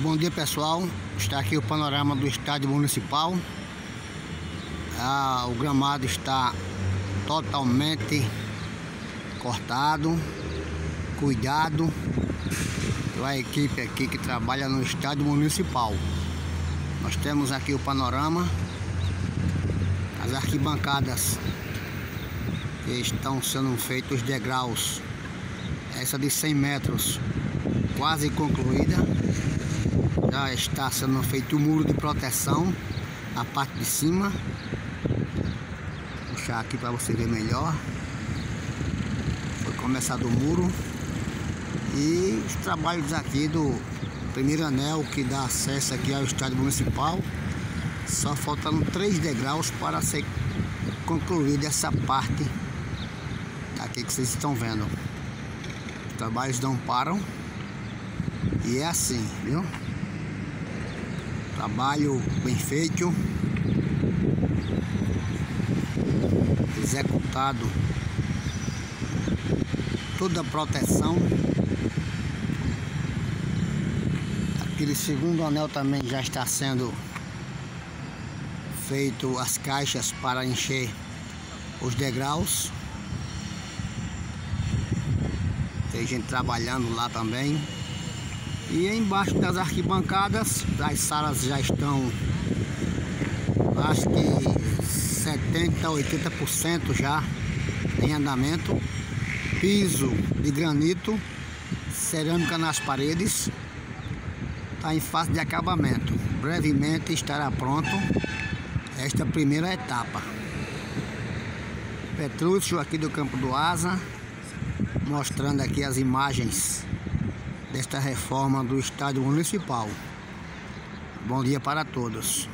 Bom dia pessoal, está aqui o panorama do estádio municipal. Ah, o gramado está totalmente cortado, cuidado pela equipe aqui que trabalha no estádio municipal. Nós temos aqui o panorama, as arquibancadas que estão sendo feitos degraus, essa de 100 metros quase concluída já está sendo feito o muro de proteção na parte de cima. Vou puxar aqui para você ver melhor. Foi começado o muro. E os trabalhos aqui do primeiro anel que dá acesso aqui ao estádio municipal. Só faltando três degraus para ser concluída essa parte aqui que vocês estão vendo. Os trabalhos não param e é assim, viu? Trabalho bem feito, executado toda a proteção. Aquele segundo anel também já está sendo feito as caixas para encher os degraus. Tem gente trabalhando lá também. E embaixo das arquibancadas, as salas já estão, acho que 70, 80% já em andamento. Piso de granito, cerâmica nas paredes, está em fase de acabamento. Brevemente estará pronto esta primeira etapa. Petrúcio aqui do Campo do Asa, mostrando aqui as imagens desta reforma do estádio municipal. Bom dia para todos.